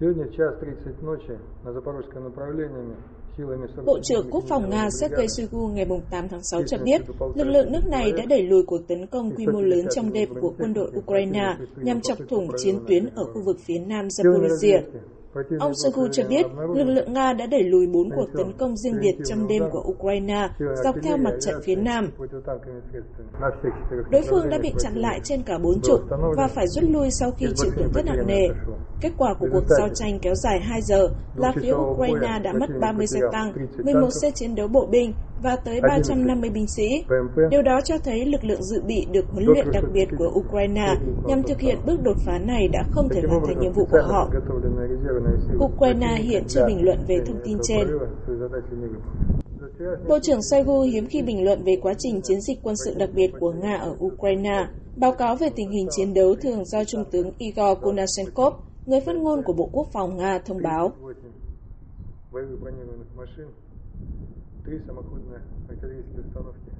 Сегодня в час 30 ночи на запорожском направлении силами Bộ trưởng Quốc phòng Nga Sergei Shoigu ngày 8 tháng 6 cho biết, lực lượng nước này đã đẩy lùi cuộc tấn công quy mô lớn trong đêm của quân đội Ukraine nhằm chọc thủng chiến tuyến ở khu vực phía nam Zaporizhia. Ông Shoigu cho biết, lực lượng Nga đã đẩy lùi bốn cuộc tấn công riêng biệt trong đêm của Ukraine dọc theo mặt trận phía nam. Đối phương đã bị chặn lại trên cả bốn trục và phải rút lui sau khi chịu tổn thất nặng nề. Kết quả của cuộc giao tranh kéo dài 2 giờ là phía Ukraine đã mất 30 xe tăng, 11 xe chiến đấu bộ binh và tới 350 binh sĩ. Điều đó cho thấy lực lượng dự bị được huấn luyện đặc biệt của Ukraine nhằm thực hiện bước đột phá này đã không thể hoàn thành nhiệm vụ của họ. Ukraine hiện chưa bình luận về thông tin trên. Bộ trưởng Shoigu hiếm khi bình luận về quá trình chiến dịch quân sự đặc biệt của Nga ở Ukraine. Báo cáo về tình hình chiến đấu thường do Trung tướng Igor Konashenkov, người phát ngôn của Bộ Quốc phòng Nga, thông báo. три самоходные артиллерийские установки